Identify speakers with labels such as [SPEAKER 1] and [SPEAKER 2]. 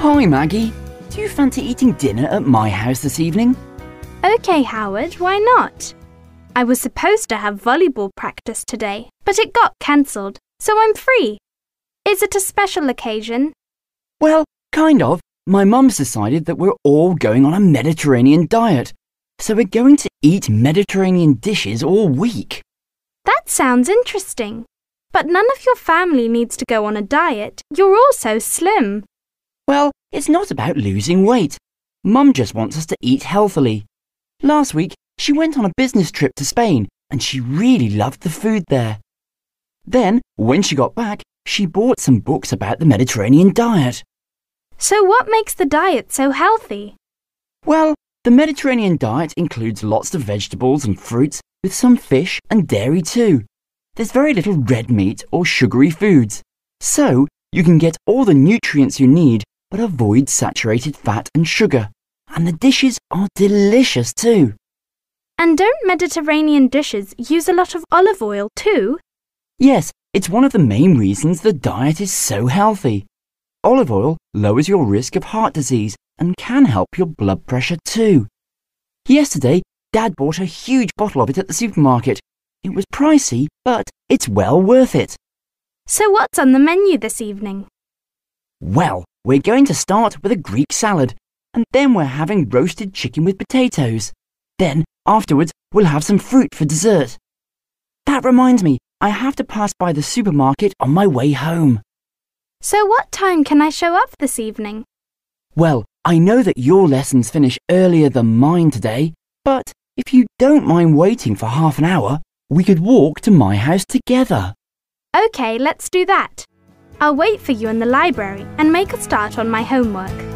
[SPEAKER 1] Hi, Maggie. Do you fancy eating dinner at my house this evening?
[SPEAKER 2] OK, Howard, why not? I was supposed to have volleyball practice today, but it got cancelled, so I'm free. Is it a special occasion?
[SPEAKER 1] Well, kind of. My mum's decided that we're all going on a Mediterranean diet, so we're going to eat Mediterranean dishes all week.
[SPEAKER 2] That sounds interesting. But none of your family needs to go on a diet. You're all so slim.
[SPEAKER 1] Well, it's not about losing weight. Mum just wants us to eat healthily. Last week, she went on a business trip to Spain and she really loved the food there. Then, when she got back, she bought some books about the Mediterranean diet.
[SPEAKER 2] So, what makes the diet so healthy?
[SPEAKER 1] Well, the Mediterranean diet includes lots of vegetables and fruits, with some fish and dairy too. There's very little red meat or sugary foods, so you can get all the nutrients you need but avoid saturated fat and sugar. And the dishes are delicious too.
[SPEAKER 2] And don't Mediterranean dishes use a lot of olive oil too?
[SPEAKER 1] Yes, it's one of the main reasons the diet is so healthy. Olive oil lowers your risk of heart disease and can help your blood pressure too. Yesterday, Dad bought a huge bottle of it at the supermarket. It was pricey, but it's well worth it.
[SPEAKER 2] So, what's on the menu this evening?
[SPEAKER 1] Well, we're going to start with a Greek salad, and then we're having roasted chicken with potatoes. Then, afterwards, we'll have some fruit for dessert. That reminds me, I have to pass by the supermarket on my way home.
[SPEAKER 2] So, what time can I show up this evening?
[SPEAKER 1] Well, I know that your lessons finish earlier than mine today, but if you don't mind waiting for half an hour, we could walk to my house together.
[SPEAKER 2] OK, let's do that. I'll wait for you in the library and make a start on my homework.